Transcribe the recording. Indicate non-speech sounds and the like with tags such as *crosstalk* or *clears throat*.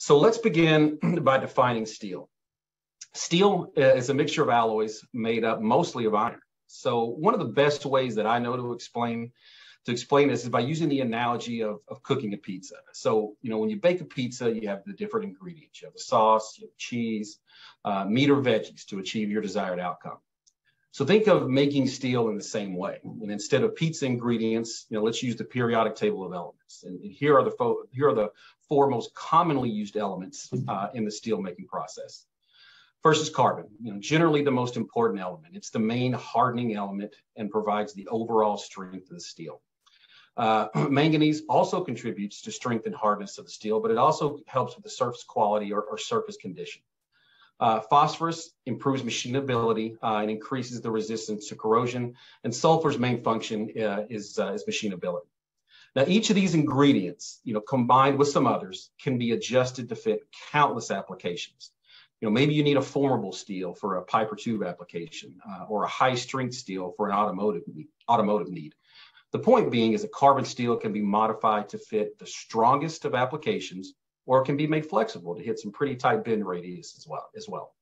So let's begin *clears throat* by defining steel. Steel uh, is a mixture of alloys made up mostly of iron. So one of the best ways that I know to explain to explain this is by using the analogy of, of cooking a pizza. So, you know, when you bake a pizza, you have the different ingredients. You have the sauce, you have cheese, uh, meat or veggies to achieve your desired outcome. So think of making steel in the same way. And instead of pizza ingredients, you know, let's use the periodic table of elements. And here are the fo- here are the four most commonly used elements uh, in the steel making process. First is carbon, you know, generally the most important element. It's the main hardening element and provides the overall strength of the steel. Uh, *clears throat* manganese also contributes to strength and hardness of the steel, but it also helps with the surface quality or, or surface condition. Uh, phosphorus improves machinability uh, and increases the resistance to corrosion, and sulfur's main function uh, is, uh, is machinability. Now, each of these ingredients, you know, combined with some others, can be adjusted to fit countless applications. You know, maybe you need a formable steel for a pipe or tube application, uh, or a high strength steel for an automotive automotive need. The point being is that carbon steel can be modified to fit the strongest of applications, or it can be made flexible to hit some pretty tight bend radius as well. As well.